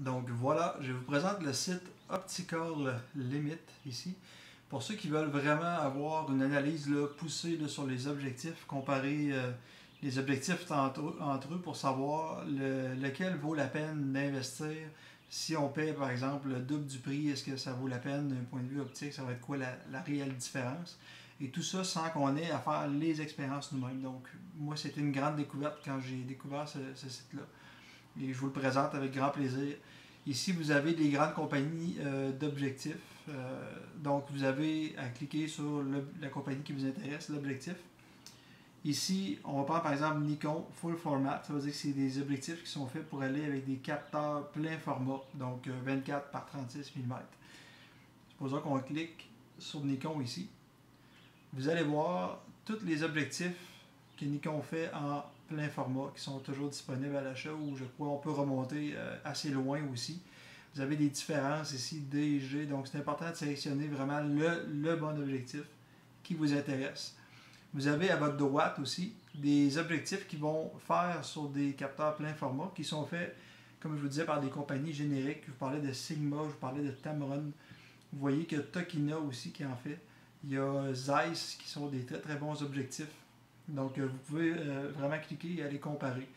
Donc voilà, je vous présente le site Optical Limit ici. Pour ceux qui veulent vraiment avoir une analyse là, poussée sur les objectifs, comparer euh, les objectifs entre, eux pour savoir lequel vaut la peine d'investir. Si on paie par exemple le double du prix, est-ce que ça vaut la peine d'un point de vue optique, ça va être quoi la, réelle différence? Et tout ça sans qu'on ait à faire les expériences nous-mêmes. Donc moi c'était une grande découverte quand j'ai découvert ce site-là et je vous le présente avec grand plaisir. Ici, vous avez les grandes compagnies euh, d'objectifs. Euh, donc, vous avez à cliquer sur la compagnie qui vous intéresse, l'objectif. Ici, on va prendre par exemple Nikon Full Format. Ça veut dire que c'est des objectifs qui sont faits pour aller avec des capteurs plein format, donc 24 euh, par 36 mm. Supposons qu'on clique sur Nikon ici. Vous allez voir tous les objectifs que Nikon fait en plein format qui sont toujours disponibles à l'achat ou je crois on peut remonter euh, assez loin aussi. Vous avez des différences ici D et G, donc c'est important de sélectionner vraiment le, bon objectif qui vous intéresse. Vous avez à votre droite aussi des objectifs qui vont faire sur des capteurs plein format qui sont faits, comme je vous disais, par des compagnies génériques. Je vous parlais de Sigma, je vous parlais de Tamron. Vous voyez qu'il y a Tokina aussi qui en fait. Il y a Zeiss qui sont des très très bons objectifs donc, euh, vous pouvez euh, vraiment cliquer et aller comparer.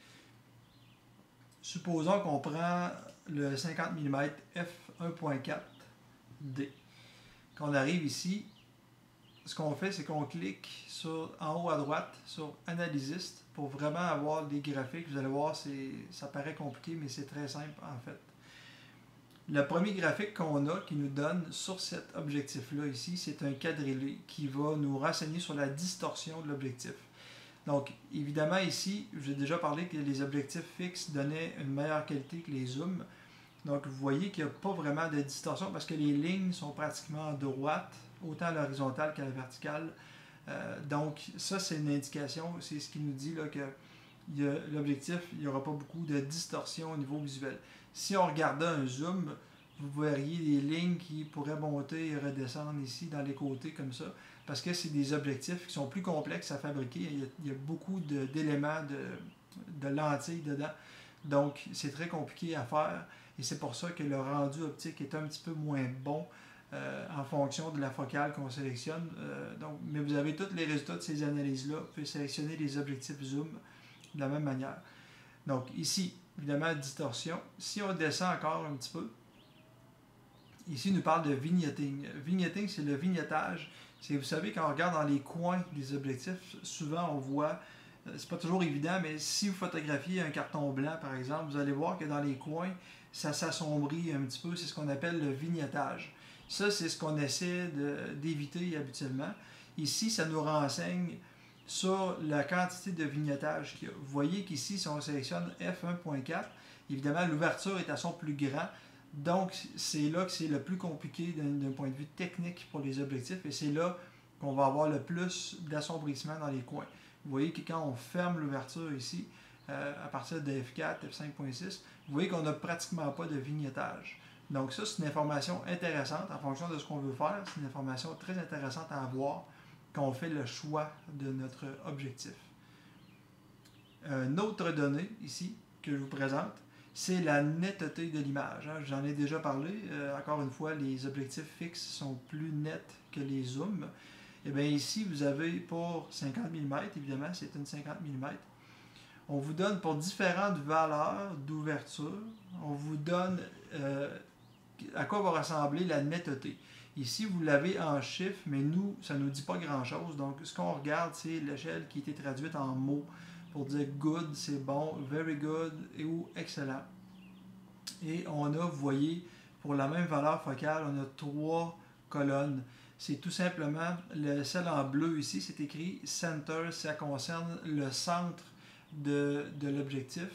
Supposons qu'on prend le 50 mm f1.4D. Quand on arrive ici, ce qu'on fait, c'est qu'on clique en haut à droite sur Analysiste pour vraiment avoir des graphiques. Vous allez voir, ça paraît compliqué, mais c'est très simple en fait. Le premier graphique qu'on a qui nous donne sur cet objectif-là ici, c'est un quadrillé qui va nous renseigner sur la distorsion de l'objectif. Donc, évidemment, ici, j'ai déjà parlé que les objectifs fixes donnaient une meilleure qualité que les zooms. Donc, vous voyez qu'il n'y a pas vraiment de distorsion parce que les lignes sont pratiquement droites, autant à l'horizontale qu'à la verticale. Euh, donc, ça, c'est une indication, c'est ce qui nous dit là, que l'objectif, il n'y aura pas beaucoup de distorsion au niveau visuel. Si on regardait un zoom, vous verriez des lignes qui pourraient monter et redescendre ici dans les côtés comme ça, parce que c'est des objectifs qui sont plus complexes à fabriquer. Il y a, beaucoup d'éléments de, de, lentilles dedans. Donc, c'est très compliqué à faire et c'est pour ça que le rendu optique est un petit peu moins bon euh, en fonction de la focale qu'on sélectionne. Euh, donc, mais vous avez tous les résultats de ces analyses-là. Vous pouvez sélectionner les objectifs zoom de la même manière. Donc, ici, évidemment, distorsion. Si on descend encore un petit peu, Ici, il nous parle de vignetting. Vignetting, c'est le vignettage. Vous savez, quand on regarde dans les coins des objectifs, souvent on voit, euh, c'est pas toujours évident, mais si vous photographiez un carton blanc, par exemple, vous allez voir que dans les coins, ça s'assombrit un petit peu. C'est ce qu'on appelle le vignettage. Ça, c'est ce qu'on essaie d'éviter habituellement. Ici, ça nous renseigne sur la quantité de vignettage qu'il y a. Vous voyez qu'ici, si on sélectionne F1.4, évidemment, l'ouverture est à son plus grand. Donc, c'est là que c'est le plus compliqué d'un point de vue technique pour les objectifs et c'est là qu'on va avoir le plus d'assombrissement dans les coins. Vous voyez que quand on ferme l'ouverture ici, euh, à partir de F4, F5.6, vous voyez qu'on n'a pratiquement pas de vignettage. Donc ça, c'est une information intéressante en fonction de ce qu'on veut faire. C'est une information très intéressante à avoir quand on fait le choix de notre objectif. Une autre donnée ici que je vous présente, c'est la netteté de l'image. Hein. J'en ai déjà parlé. Euh, encore une fois, les objectifs fixes sont plus nets que les zooms. Et eh bien ici, vous avez pour 50 mm, évidemment, c'est une 50 mm. On vous donne pour différentes valeurs d'ouverture, on vous donne euh, à quoi va ressembler la netteté. Ici, vous l'avez en chiffres, mais nous, ça ne nous dit pas grand-chose. Donc, ce qu'on regarde, c'est l'échelle qui a été traduite en mots pour dire good, c'est bon, very good ou excellent. Et on a, vous voyez, pour la même valeur focale, on a trois colonnes. C'est tout simplement, le, celle en bleu ici, c'est écrit center, ça concerne le centre de, de l'objectif.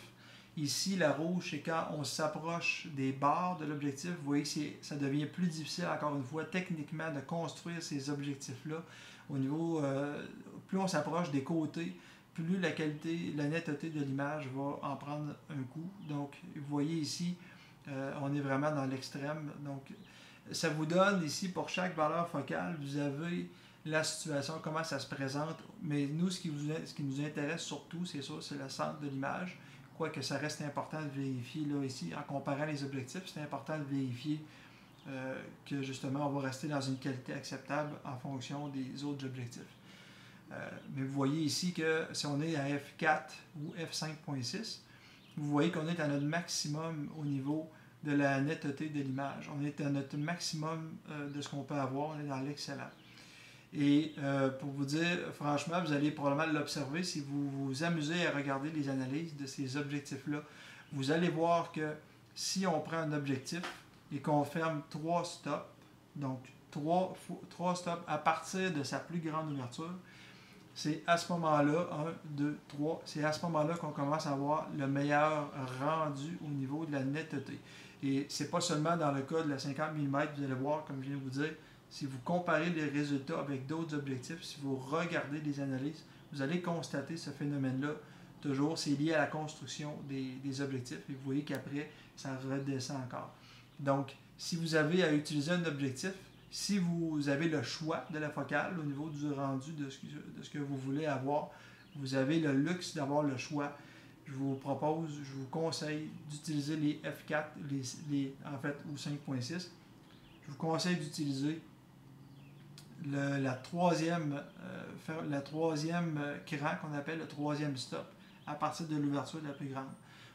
Ici, la rouge, c'est quand on s'approche des barres de l'objectif. Vous voyez que ça devient plus difficile, encore une fois, techniquement, de construire ces objectifs-là. Au niveau, euh, plus on s'approche des côtés, plus la qualité, la netteté de l'image va en prendre un coup. Donc, vous voyez ici, euh, on est vraiment dans l'extrême. Donc, ça vous donne ici, pour chaque valeur focale, vous avez la situation, comment ça se présente. Mais nous, ce qui, nous intéresse surtout, c'est ça, c'est le centre de l'image. quoique ça reste important de vérifier là ici, en comparant les objectifs, c'est important de vérifier euh, que justement on va rester dans une qualité acceptable en fonction des autres objectifs. Euh, mais vous voyez ici que si on est à F4 ou F5.6, vous voyez qu'on est à notre maximum au niveau de la netteté de l'image. On est à notre maximum euh, de ce qu'on peut avoir, on est dans l'excellent. Et euh, pour vous dire, franchement, vous allez probablement l'observer si vous vous amusez à regarder les analyses de ces objectifs-là. Vous allez voir que si on prend un objectif et qu'on ferme trois stops, donc trois, trois stops à partir de sa plus grande ouverture, c'est à ce moment-là, 1, 2, 3, c'est à ce moment-là qu'on commence à avoir le meilleur rendu au niveau de la netteté. Et c'est pas seulement dans le cas de la 50 mm, vous allez voir, comme je viens de vous dire, si vous comparez les résultats avec d'autres objectifs, si vous regardez les analyses, vous allez constater ce phénomène-là. Toujours, c'est lié à la construction des, objectifs. Et vous voyez qu'après, ça redescend encore. Donc, si vous avez à utiliser un objectif, si vous avez le choix de la focale au niveau du rendu de ce, que vous voulez avoir, vous avez le luxe d'avoir le choix. Je vous propose, je vous conseille d'utiliser les F4, les, en fait, ou 5.6. Je vous conseille d'utiliser la troisième, euh, la troisième cran qu'on appelle le troisième stop à partir de l'ouverture la plus grande.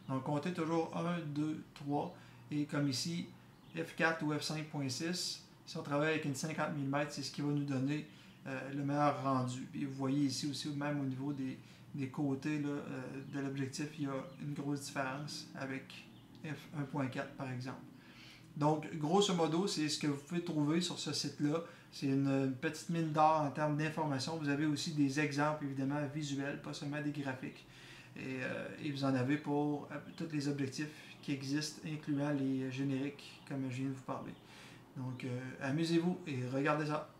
Donc, comptez toujours 1, 2, 3. Et comme ici, F4 ou F5.6, si on travaille avec une 50 mm, c'est ce qui va nous donner euh, le meilleur rendu. Et vous voyez ici aussi, même au niveau des, côtés euh, de l'objectif, il y a une grosse différence avec F1.4 par exemple. Donc, grosso modo, c'est ce que vous pouvez trouver sur ce site-là. C'est une petite mine d'or en termes d'information. Vous avez aussi des exemples, évidemment, visuels, pas seulement des graphiques. Et, euh, et vous en avez pour tous les objectifs qui existent, incluant les génériques, comme je viens de vous parler. Donc, euh, amusez-vous et regardez ça.